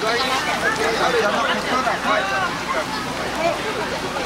外にあるやつ。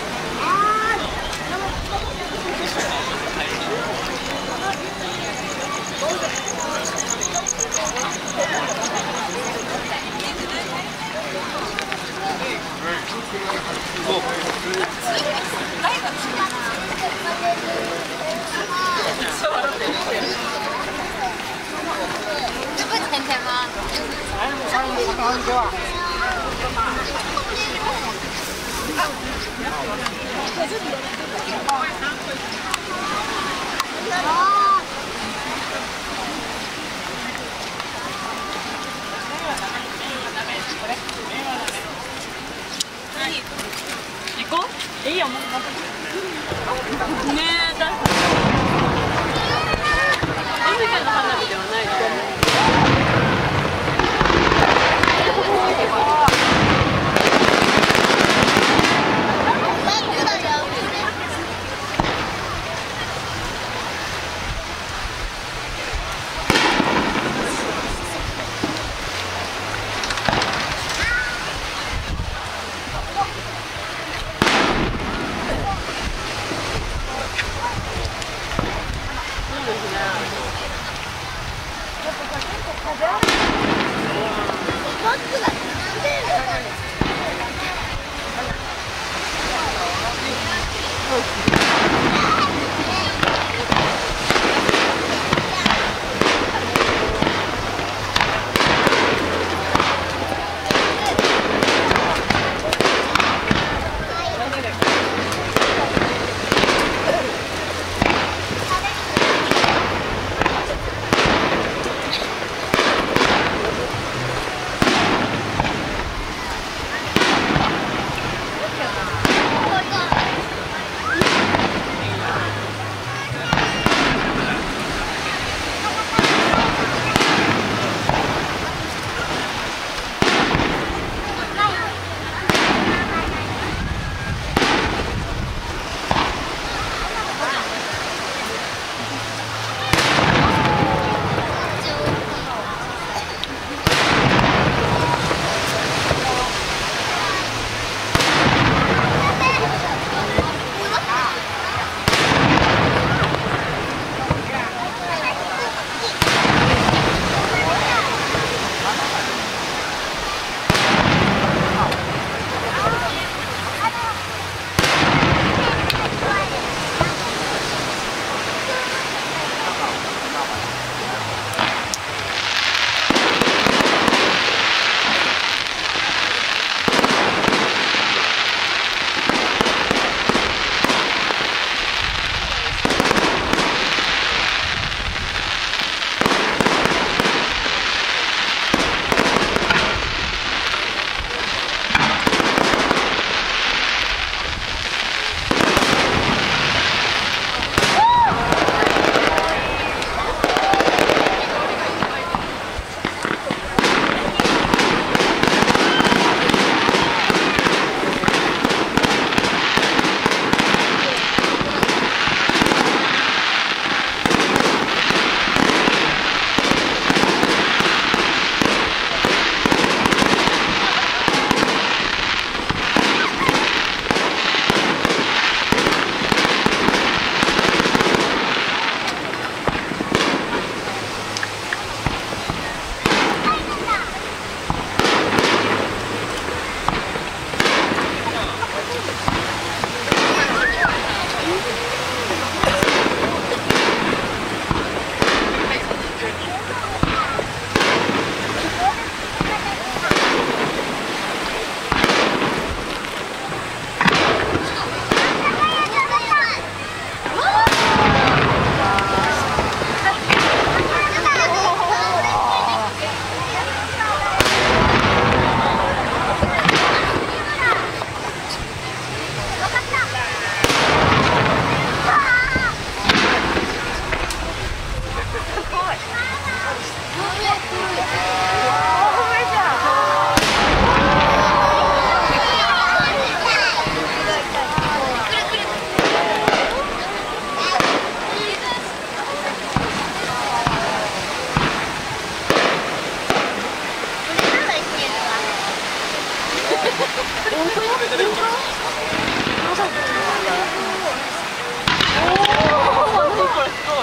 すご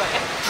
い。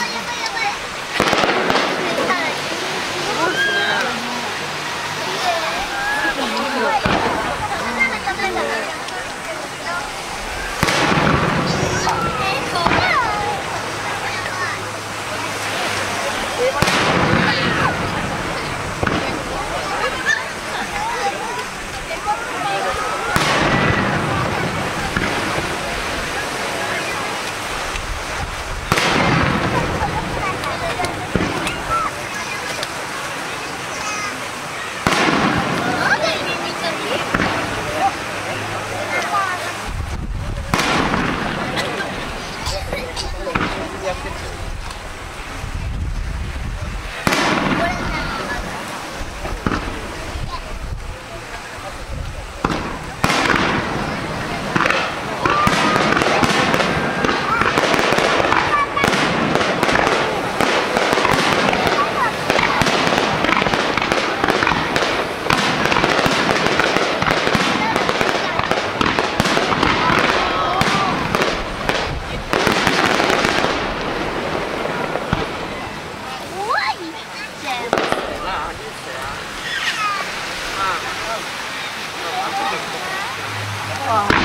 Wow.